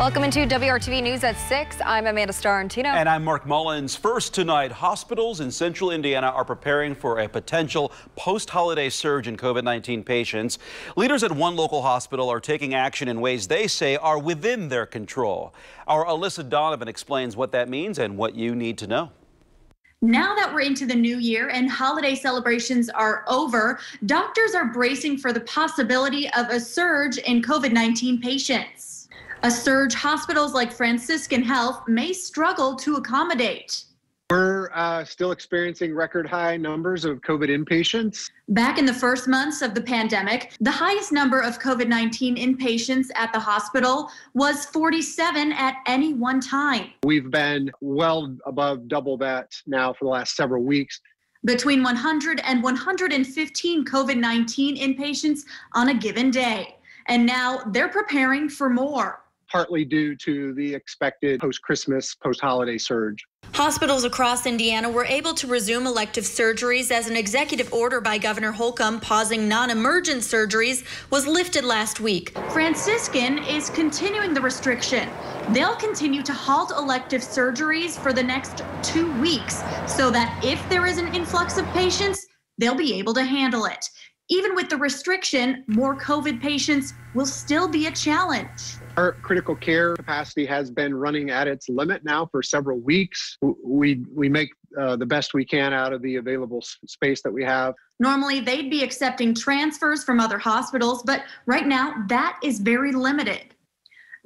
Welcome into WRTV News at 6. I'm Amanda Starrantino. And I'm Mark Mullins. First tonight, hospitals in central Indiana are preparing for a potential post-holiday surge in COVID-19 patients. Leaders at one local hospital are taking action in ways they say are within their control. Our Alyssa Donovan explains what that means and what you need to know. Now that we're into the new year and holiday celebrations are over, doctors are bracing for the possibility of a surge in COVID 19 patients a surge hospitals like Franciscan Health may struggle to accommodate. We're uh, still experiencing record high numbers of COVID inpatients. Back in the first months of the pandemic, the highest number of COVID 19 inpatients at the hospital was 47 at any one time. We've been well above double that now for the last several weeks. Between 100 and 115 COVID 19 inpatients on a given day. And now they're preparing for more partly due to the expected post Christmas, post holiday surge. Hospitals across Indiana were able to resume elective surgeries as an executive order by Governor Holcomb pausing non emergent surgeries was lifted last week. Franciscan is continuing the restriction. They'll continue to halt elective surgeries for the next two weeks so that if there is an influx of patients, they'll be able to handle it. Even with the restriction, more COVID patients will still be a challenge. Our critical care capacity has been running at its limit now for several weeks. We we make uh, the best we can out of the available space that we have. Normally, they'd be accepting transfers from other hospitals, but right now that is very limited.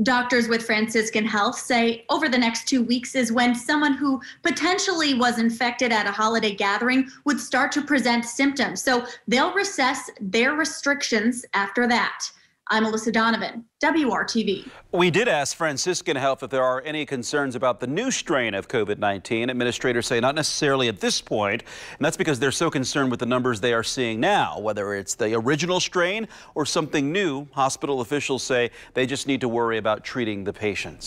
Doctors with Franciscan Health say over the next two weeks is when someone who potentially was infected at a holiday gathering would start to present symptoms. So they'll recess their restrictions after that. I'm Alyssa Donovan, WRTV. We did ask Franciscan Health if there are any concerns about the new strain of COVID-19. Administrators say not necessarily at this point, and that's because they're so concerned with the numbers they are seeing now. Whether it's the original strain or something new, hospital officials say they just need to worry about treating the patients.